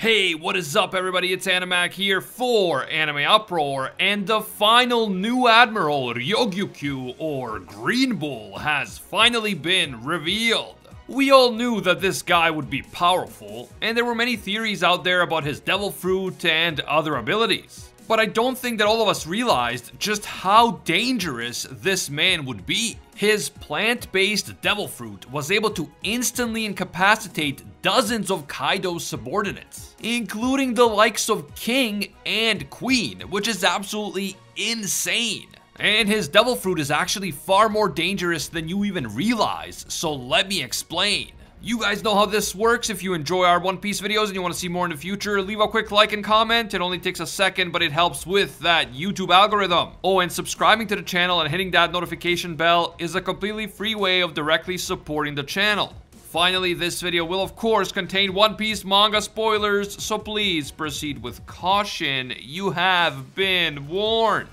Hey, what is up everybody? It's Animac here for Anime Uproar, and the final new Admiral Ryokugyu, or Green Bull, has finally been revealed. We all knew that this guy would be powerful, and there were many theories out there about his devil fruit and other abilities. But I don't think that all of us realized just how dangerous this man would be. His plant-based devil fruit was able to instantly incapacitate dozens of Kaido's subordinates, including the likes of King and Queen, which is absolutely insane. And his devil fruit is actually far more dangerous than you even realize, so let me explain. You guys know how this works. If you enjoy our One Piece videos and you want to see more in the future, leave a quick like and comment. It only takes a second, but it helps with that YouTube algorithm. Oh, and subscribing to the channel and hitting that notification bell is a completely free way of directly supporting the channel. Finally, this video will of course contain One Piece manga spoilers, so please proceed with caution. You have been warned.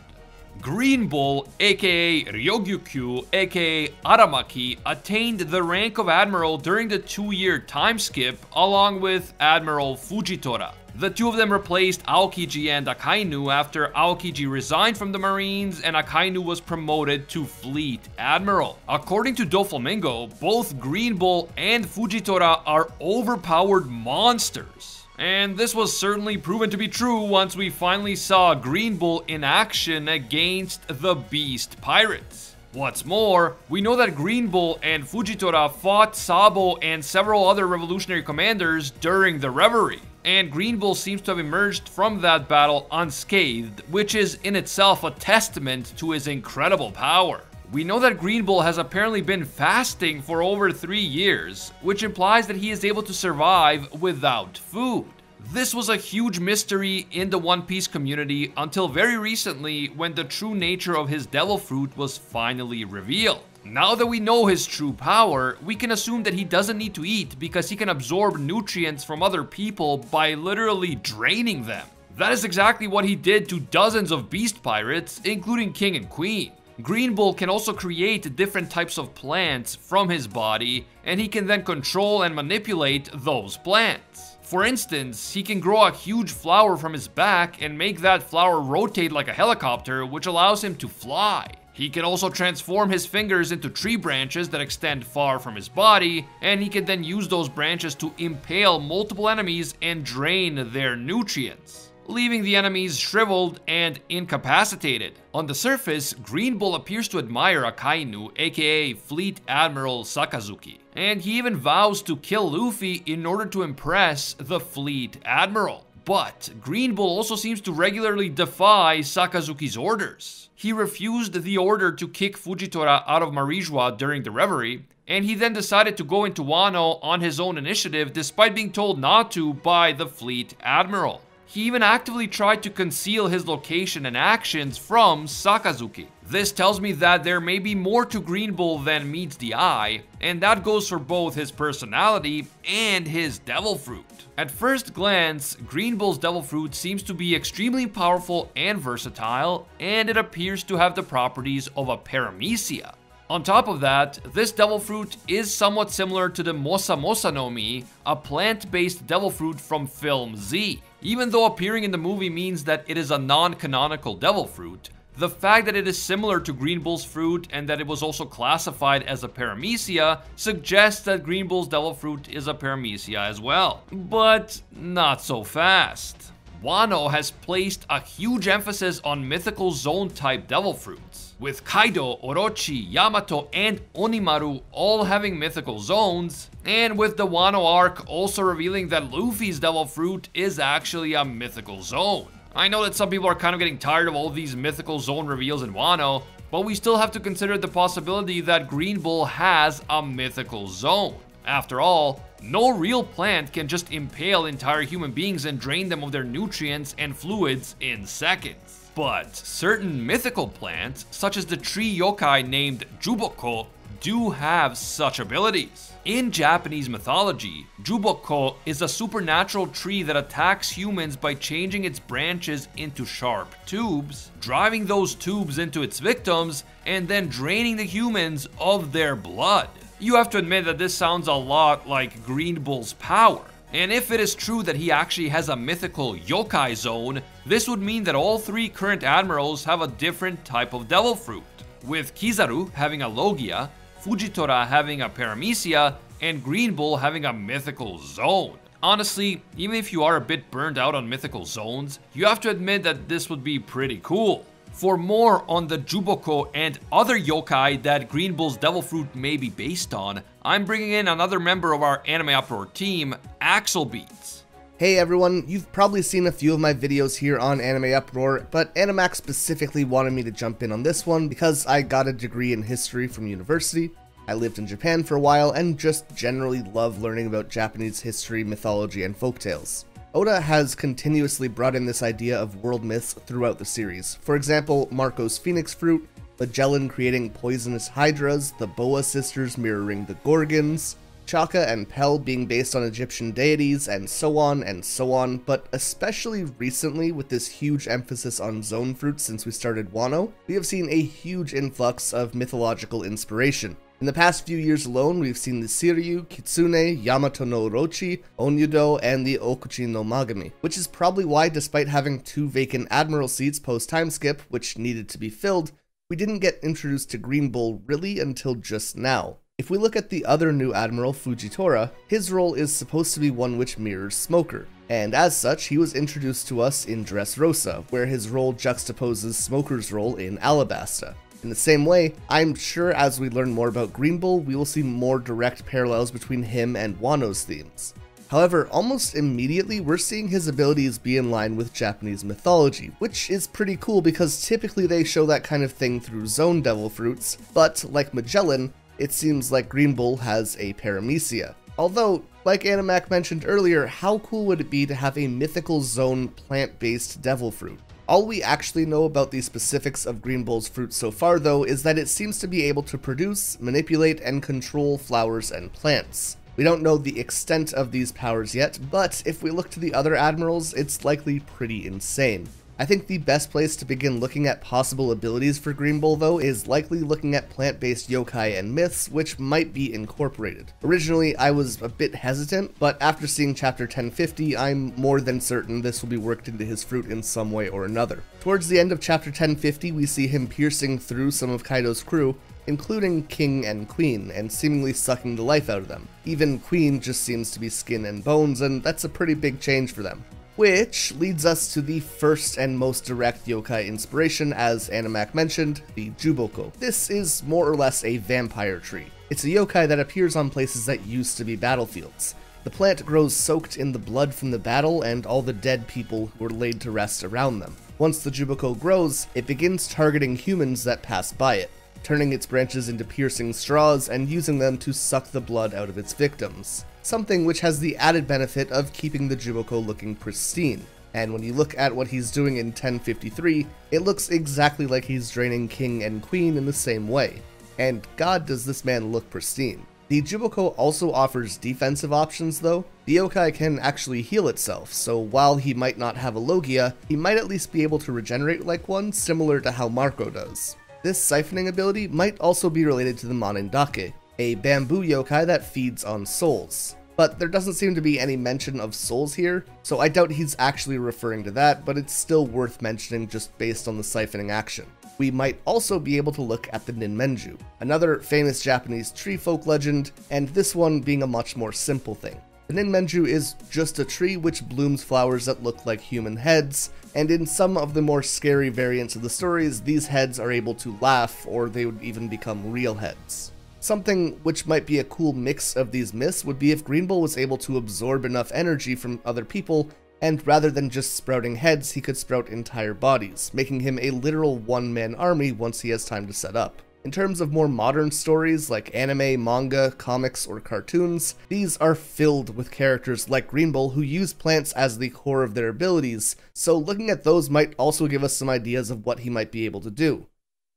Green Bull, aka Ryokugyu, aka Aramaki, attained the rank of Admiral during the two-year time skip, along with Admiral Fujitora. The two of them replaced Aokiji and Akainu after Aokiji resigned from the Marines and Akainu was promoted to Fleet Admiral. According to Doflamingo, both Green Bull and Fujitora are overpowered monsters. And this was certainly proven to be true once we finally saw Green Bull in action against the Beast Pirates. What's more, we know that Green Bull and Fujitora fought Sabo and several other revolutionary commanders during the Reverie, and Green Bull seems to have emerged from that battle unscathed, which is in itself a testament to his incredible power. We know that Green Bull has apparently been fasting for over three years, which implies that he is able to survive without food. This was a huge mystery in the One Piece community until very recently when the true nature of his devil fruit was finally revealed. Now that we know his true power, we can assume that he doesn't need to eat because he can absorb nutrients from other people by literally draining them. That is exactly what he did to dozens of beast pirates, including King and Queen. Green Bull can also create different types of plants from his body, and he can then control and manipulate those plants. For instance, he can grow a huge flower from his back and make that flower rotate like a helicopter, which allows him to fly. He can also transform his fingers into tree branches that extend far from his body, and he can then use those branches to impale multiple enemies and drain their nutrients leaving the enemies shriveled and incapacitated. On the surface, Green Bull appears to admire Akainu, aka Fleet Admiral Sakazuki, and he even vows to kill Luffy in order to impress the Fleet Admiral. But Green Bull also seems to regularly defy Sakazuki's orders. He refused the order to kick Fujitora out of Marijois during the reverie, and he then decided to go into Wano on his own initiative despite being told not to by the Fleet Admiral. He even actively tried to conceal his location and actions from Sakazuki. This tells me that there may be more to Green Bull than meets the eye, and that goes for both his personality and his devil fruit. At first glance, Green Bull's devil fruit seems to be extremely powerful and versatile, and it appears to have the properties of a paramecia. On top of that, this devil fruit is somewhat similar to the Mosa Mosa no Mi, a plant-based devil fruit from film Z. Even though appearing in the movie means that it is a non-canonical devil fruit, the fact that it is similar to Green Bull's fruit and that it was also classified as a paramecia suggests that Green Bull's devil fruit is a paramecia as well. But not so fast. Wano has placed a huge emphasis on mythical zoan type devil fruits, with Kaido, Orochi, Yamato, and Onimaru all having mythical zoans, and with the Wano arc also revealing that Luffy's devil fruit is actually a mythical zoan. I know that some people are kind of getting tired of all these mythical zoan reveals in Wano, but we still have to consider the possibility that Green Bull has a mythical zoan. After all, no real plant can just impale entire human beings and drain them of their nutrients and fluids in seconds. But certain mythical plants, such as the tree yokai named Juboko, do have such abilities. In Japanese mythology, Juboko is a supernatural tree that attacks humans by changing its branches into sharp tubes, driving those tubes into its victims, and then draining the humans of their blood. You have to admit that this sounds a lot like Green Bull's power. And if it is true that he actually has a mythical yokai zoan, this would mean that all three current admirals have a different type of devil fruit, with Kizaru having a Logia, Fujitora having a Paramecia, and Green Bull having a mythical zoan. Honestly, even if you are a bit burned out on mythical zoans, you have to admit that this would be pretty cool. For more on the Juboko and other yokai that Green Bull's Devil Fruit may be based on, I'm bringing in another member of our Anime Uproar team, Axel Beats. Hey everyone, you've probably seen a few of my videos here on Anime Uproar, but Animax specifically wanted me to jump in on this one because I got a degree in history from university, I lived in Japan for a while and just generally love learning about Japanese history, mythology, and folktales. Oda has continuously brought in this idea of world myths throughout the series. For example, Marco's phoenix fruit, Magellan creating poisonous hydras, the Boa sisters mirroring the Gorgons, Chaka and Pell being based on Egyptian deities, and so on and so on, but especially recently with this huge emphasis on zoan fruits since we started Wano, we have seen a huge influx of mythological inspiration. In the past few years alone, we've seen the Shiryu, Kitsune, Yamato no Orochi, Onyudo, and the Okuchi no Makami, which is probably why despite having two vacant Admiral seats post-time skip, which needed to be filled, we didn't get introduced to Green Bull really until just now. If we look at the other new Admiral, Fujitora, his role is supposed to be one which mirrors Smoker, and as such, he was introduced to us in Dressrosa, where his role juxtaposes Smoker's role in Alabasta. In the same way, I'm sure as we learn more about Green Bull, we will see more direct parallels between him and Wano's themes. However, almost immediately, we're seeing his abilities be in line with Japanese mythology, which is pretty cool because typically they show that kind of thing through Zoan Devil fruits, but like Magellan, it seems like Green Bull has a Paramecia. Although, like Animac mentioned earlier, how cool would it be to have a mythical zoan plant-based devil fruit? All we actually know about the specifics of Green Bull's fruit so far though is that it seems to be able to produce, manipulate, and control flowers and plants. We don't know the extent of these powers yet, but if we look to the other admirals, it's likely pretty insane. I think the best place to begin looking at possible abilities for Green Bull though is likely looking at plant-based yokai and myths which might be incorporated. Originally I was a bit hesitant, but after seeing chapter 1050 I'm more than certain this will be worked into his fruit in some way or another. Towards the end of chapter 1050 we see him piercing through some of Kaido's crew, including King and Queen, and seemingly sucking the life out of them. Even Queen just seems to be skin and bones, and that's a pretty big change for them. Which leads us to the first and most direct yokai inspiration, as Animac mentioned, the Juboko. This is more or less a vampire tree. It's a yokai that appears on places that used to be battlefields. The plant grows soaked in the blood from the battle and all the dead people who were laid to rest around them. Once the Juboko grows, it begins targeting humans that pass by it, turning its branches into piercing straws and using them to suck the blood out of its victims something which has the added benefit of keeping the Juboko looking pristine. And when you look at what he's doing in 1053, it looks exactly like he's draining King and Queen in the same way. And god does this man look pristine. The Juboko also offers defensive options though. The yokai can actually heal itself, so while he might not have a Logia, he might at least be able to regenerate like one, similar to how Marco does. This siphoning ability might also be related to the Manendake, a bamboo yokai that feeds on souls. But there doesn't seem to be any mention of souls here, so I doubt he's actually referring to that, but it's still worth mentioning just based on the siphoning action. We might also be able to look at the Ninmenju, another famous Japanese tree folk legend, and this one being a much more simple thing. The Ninmenju is just a tree which blooms flowers that look like human heads, and in some of the more scary variants of the stories, these heads are able to laugh, or they would even become real heads. Something which might be a cool mix of these myths would be if Green Bull was able to absorb enough energy from other people, and rather than just sprouting heads, he could sprout entire bodies, making him a literal one-man army once he has time to set up. In terms of more modern stories like anime, manga, comics, or cartoons, these are filled with characters like Green Bull who use plants as the core of their abilities, so looking at those might also give us some ideas of what he might be able to do.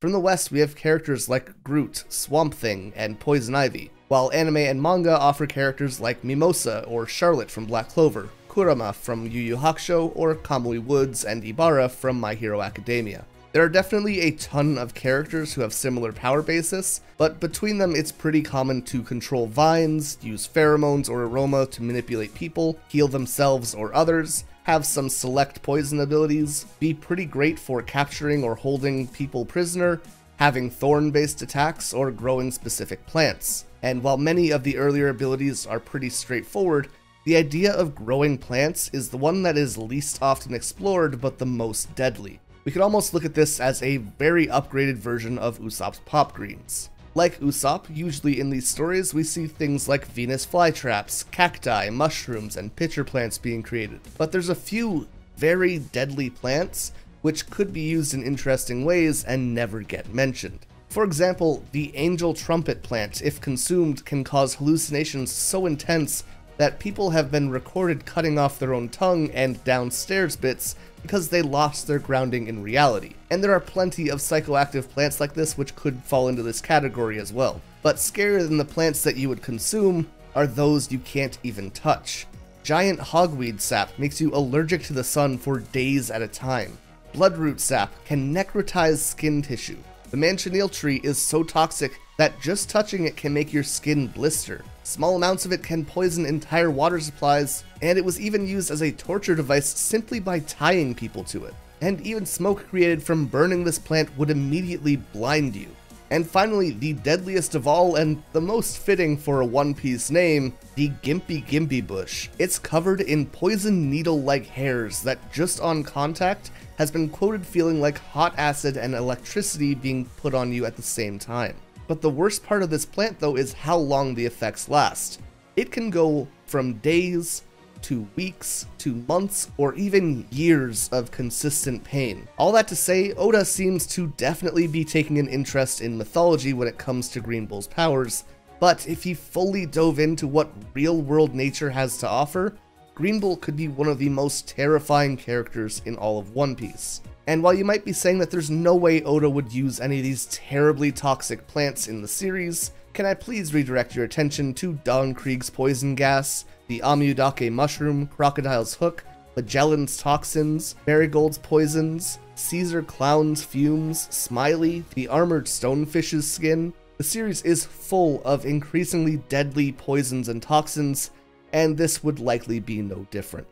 From the west, we have characters like Groot, Swamp Thing, and Poison Ivy, while anime and manga offer characters like Mimosa or Charlotte from Black Clover, Kurama from Yu Yu Hakusho, or Kamui Woods and Ibara from My Hero Academia. There are definitely a ton of characters who have similar power bases, but between them it's pretty common to control vines, use pheromones or aroma to manipulate people, heal themselves or others, have some select poison abilities, be pretty great for capturing or holding people prisoner, having thorn-based attacks, or growing specific plants. And while many of the earlier abilities are pretty straightforward, the idea of growing plants is the one that is least often explored but the most deadly. We could almost look at this as a very upgraded version of Usopp's pop greens. Like Usopp, usually in these stories we see things like Venus flytraps, cacti, mushrooms, and pitcher plants being created. But there's a few very deadly plants which could be used in interesting ways and never get mentioned. For example, the angel trumpet plant, if consumed, can cause hallucinations so intense that people have been recorded cutting off their own tongue and downstairs bits because they lost their grounding in reality. And there are plenty of psychoactive plants like this which could fall into this category as well. But scarier than the plants that you would consume are those you can't even touch. Giant hogweed sap makes you allergic to the sun for days at a time. Bloodroot sap can necrotize skin tissue. The manchineel tree is so toxic that just touching it can make your skin blister. Small amounts of it can poison entire water supplies, and it was even used as a torture device simply by tying people to it. And even smoke created from burning this plant would immediately blind you. And finally, the deadliest of all and the most fitting for a One Piece name, the Gimpy Gimpy Bush. It's covered in poison needle-like hairs that just on contact has been quoted feeling like hot acid and electricity being put on you at the same time. But the worst part of this plant though is how long the effects last. It can go from days to weeks to months or even years of consistent pain. All that to say, Oda seems to definitely be taking an interest in mythology when it comes to Green Bull's powers, but if he fully dove into what real world nature has to offer, Green Bull could be one of the most terrifying characters in all of One Piece. And while you might be saying that there's no way Oda would use any of these terribly toxic plants in the series, can I please redirect your attention to Don Krieg's poison gas, the Amudake mushroom, Crocodile's hook, Magellan's toxins, Marigold's poisons, Caesar Clown's fumes, Smiley, the armored stonefish's skin. The series is full of increasingly deadly poisons and toxins, and this would likely be no different.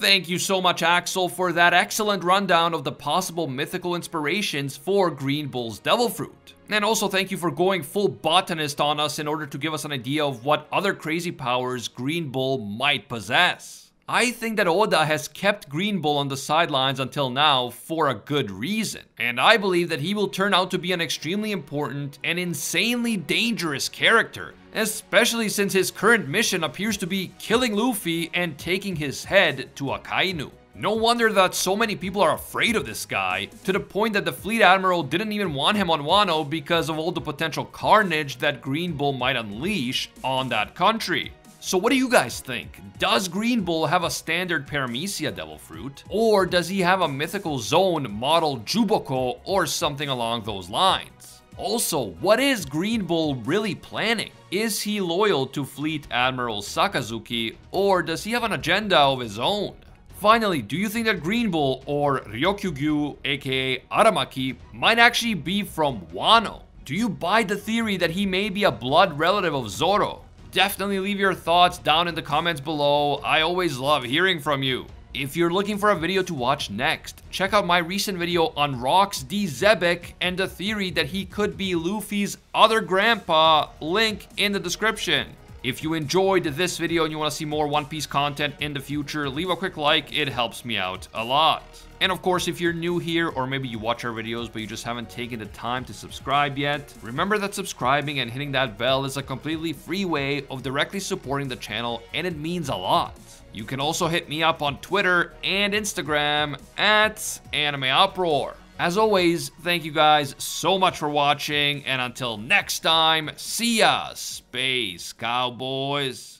Thank you so much, Axel, for that excellent rundown of the possible mythical inspirations for Green Bull's Devil Fruit. And also thank you for going full botanist on us in order to give us an idea of what other crazy powers Green Bull might possess. I think that Oda has kept Green Bull on the sidelines until now for a good reason, and I believe that he will turn out to be an extremely important and insanely dangerous character especially since his current mission appears to be killing Luffy and taking his head to Akainu. No wonder that so many people are afraid of this guy, to the point that the Fleet Admiral didn't even want him on Wano because of all the potential carnage that Green Bull might unleash on that country. So what do you guys think? Does Green Bull have a standard Paramecia Devil Fruit? Or does he have a mythical zoan model Juboko or something along those lines? Also, what is Green Bull really planning? Is he loyal to Fleet Admiral Sakazuki, or does he have an agenda of his own? Finally, do you think that Green Bull, or Ryokugyu, aka Aramaki, might actually be from Wano? Do you buy the theory that he may be a blood relative of Zoro? Definitely leave your thoughts down in the comments below. I always love hearing from you. If you're looking for a video to watch next, check out my recent video on Rocks D. Xebec and the theory that he could be Luffy's other grandpa, link in the description. If you enjoyed this video and you want to see more One Piece content in the future, leave a quick like, it helps me out a lot. And of course, if you're new here, or maybe you watch our videos but you just haven't taken the time to subscribe yet, remember that subscribing and hitting that bell is a completely free way of directly supporting the channel and it means a lot. You can also hit me up on Twitter and Instagram at Anime Uproar. As always, thank you guys so much for watching, and until next time, see ya, Space Cowboys.